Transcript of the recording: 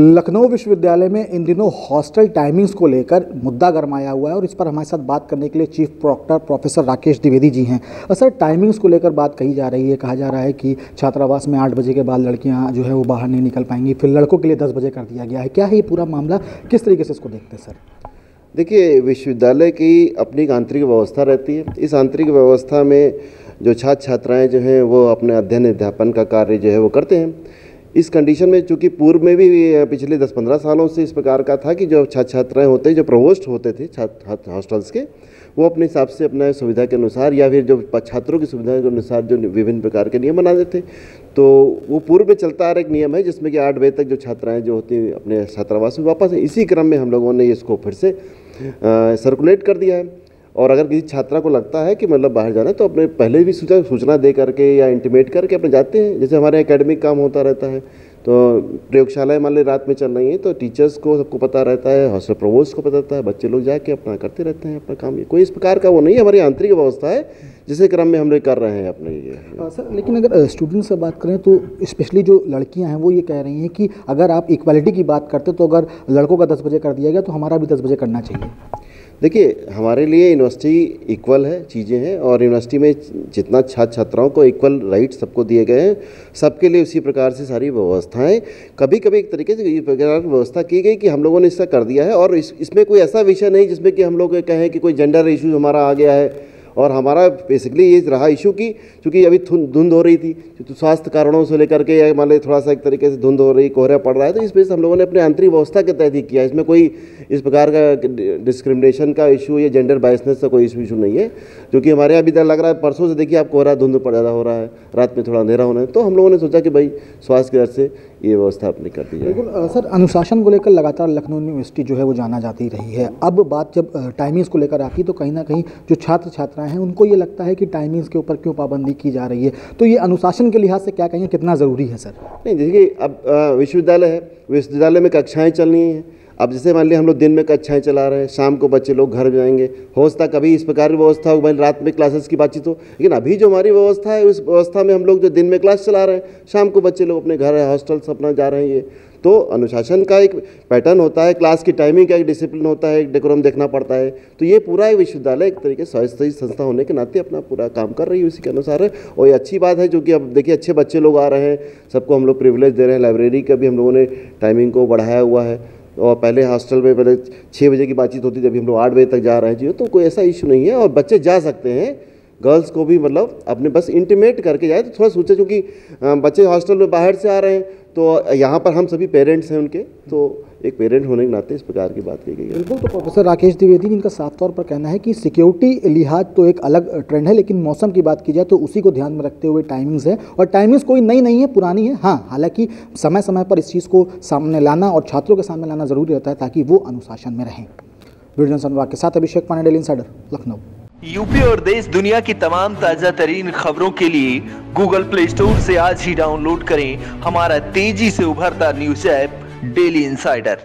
लखनऊ विश्वविद्यालय में इन दिनों हॉस्टल टाइमिंग्स को लेकर मुद्दा गरमाया हुआ है और इस पर हमारे साथ बात करने के लिए chief proctor professor Rakesh Dwivedi ji हैं। सर टाइमिंग्स को लेकर बात कही जा रही है। कहा जा रहा है कि छात्रावास में आठ बजे के बाद लड़कियाँ जो है वो बाहर नहीं निकल पाएँगी। फिर लड़कों के लिए दस बजे कर दिया गया है। क्या है ये पूरा मामला? किस तरीके से इसको देखते हैं, सर? देखिए, विश्वविद्यालय की अपनी एक आंतरिक व्यवस्था रहती है। इस आंतरिक व्यवस्था में जो छात्र छात्राएँ जो हैं, वो अपने अध्ययन अध्यापन का कार्य जो है वो करते हैं। इस कंडीशन में, चूँकि पूर्व में भी पिछले 10-15 सालों से इस प्रकार का था कि जो छात्र छात्राएँ होते, जो प्रवोस्ट होते थे, छात्र हॉस्टल्स के, वो अपने हिसाब से अपना सुविधा के अनुसार या फिर जो छात्रों की सुविधा के अनुसार जो विभिन्न प्रकार के नियम बना देते। तो वो पूर्व में चलता आ रहा एक नियम है, जिसमें कि आठ बजे तक जो छात्राएँ जो होती हैं, अपने छात्रावास में वापस इसी क्रम में हम लोगों ने इसको फिर से सर्कुलेट कर दिया है। और अगर किसी छात्रा को लगता है कि मतलब बाहर जाना है तो अपने पहले भी सूचना सूचना दे करके या इंटीमेट करके अपने जाते हैं। जैसे हमारे एकेडमिक काम होता रहता है तो प्रयोगशालाएँ मान ली रात में चल रही हैं तो टीचर्स को सबको पता रहता है हॉस्टल प्रोवोस्ट को पता रहता है, बच्चे लोग जाके अपना करते रहते हैं अपना काम। ये कोई इस प्रकार का वो नहीं है, हमारी आंतरिक व्यवस्था है, जिसे क्रम में हम लोग कर रहे हैं अपने ये। सर, लेकिन अगर स्टूडेंट से बात करें तो स्पेशली जो लड़कियाँ हैं, वो ये कह रही हैं कि अगर आप इक्वालिटी की बात करते तो अगर लड़कों का दस बजे कर दिया गया तो हमारा भी दस बजे करना चाहिए। देखिए, हमारे लिए यूनिवर्सिटी इक्वल है, चीज़ें हैं, और यूनिवर्सिटी में जितना छात्र छात्राओं को इक्वल राइट सबको दिए गए हैं, सबके लिए उसी प्रकार से सारी व्यवस्थाएँ कभी कभी एक तरीके से इस प्रकार व्यवस्था की गई कि हम लोगों ने इसका कर दिया है, और इस, इसमें कोई ऐसा विषय नहीं जिसमें कि हम लोग कहें कि कोई जेंडर इशूज़ हमारा आ गया है। और हमारा बेसिकली ये रहा इशू की चूँकि अभी धुंध हो रही थी तो स्वास्थ्य कारणों से लेकर के या मान लीजिए थोड़ा सा एक तरीके से धुंध हो रही, कोहरा पड़ रहा है तो इस वजह से हम लोगों ने अपने आंतरिक व्यवस्था के तहत ही किया। इसमें कोई इस प्रकार का डिस्क्रिमिनेशन का इशू या जेंडर बायसनेस का कोई इशू नहीं है क्योंकि हमारे यहाँ अभी लग रहा है। परसों से देखिए आप कोहरा, धुंध ज़्यादा हो रहा है, रात में थोड़ा अंधेरा होना है तो हम लोगों ने सोचा कि भाई स्वास्थ्य की से ये व्यवस्था अपनी कर दी जाए बिल्कुल सर अनुशासन को लेकर लगातार लखनऊ यूनिवर्सिटी जो है वो जाना जाती रही है। अब बात जब टाइमिंग्स को लेकर आती तो कहीं ना कहीं जो छात्र छात्राएँ हैं उनको ये लगता है कि टाइमिंग्स के ऊपर क्यों पाबंदी की जा रही है? तो ये अनुशासन के लिहाज से क्या कहेंगे? कितना ज़रूरी है सर? नहीं देखिए अब विश्वविद्यालय है विश्वविद्यालय में कक्षाएँ चल रही हैं। अब जैसे मान लिया हम लोग दिन में कक्षाएँ चला रहे हैं, शाम को बच्चे लोग घर जाएँगे हो सकता कभी इस प्रकार की व्यवस्था हो, भाई रात में क्लासेस की बातचीत हो, लेकिन अभी जो हमारी व्यवस्था है, उस व्यवस्था में हम लोग जो दिन में क्लास चला रहे हैं, शाम को बच्चे लोग अपने घर हॉस्टल्स अपना जा रहे हैं ये तो अनुशासन का एक पैटर्न होता है क्लास की टाइमिंग का एक डिसिप्लिन होता है, एक डेकोरम देखना पड़ता है तो ये पूरा विश्वविद्यालय एक तरीके से स्वास्थ्य संस्था होने के नाते अपना पूरा काम कर रही है उसी के अनुसार है, और ये अच्छी बात है जो कि अब देखिए अच्छे बच्चे लोग आ रहे हैं, सबको हम लोग प्रिविलेज दे रहे हैं लाइब्रेरी का भी हम लोगों ने टाइमिंग को बढ़ाया हुआ है और पहले हॉस्टल में, पहले छः बजे की बातचीत होती थी अभी हम लोग आठ बजे तक जा रहे हैं। जी तो कोई ऐसा इशू नहीं है और बच्चे जा सकते हैं। गर्ल्स को भी मतलब अपने बस इंटीमेट करके जाए तो थोड़ा सोचा, क्योंकि बच्चे हॉस्टल में बाहर से आ रहे हैं तो यहाँ पर हम सभी पेरेंट्स हैं उनके तो एक पेरेंट होने के नाते इस प्रकार की बात की गई है। बिल्कुल तो प्रोफेसर राकेश द्विवेदी जिनका साफ़ तौर पर कहना है कि सिक्योरिटी लिहाज तो एक अलग ट्रेंड है लेकिन मौसम की बात की जाए तो उसी को ध्यान में रखते हुए टाइमिंग्स है। और टाइमिंग्स कोई नई नहीं है पुरानी है। हाँ हालाँकि समय समय पर इस चीज़ को सामने लाना और छात्रों के सामने लाना ज़रूरी रहता है ताकि वो अनुशासन में रहें। वीडियो अनुराग के साथ Abhishek Pandey daily insider Lucknow. UP और देश दुनिया की तमाम ताज़ा तरीन खबरों के लिए गूगल प्ले स्टोर से आज ही डाउनलोड करें हमारा तेज़ी से उभरता न्यूज़ ऐप। Daily insider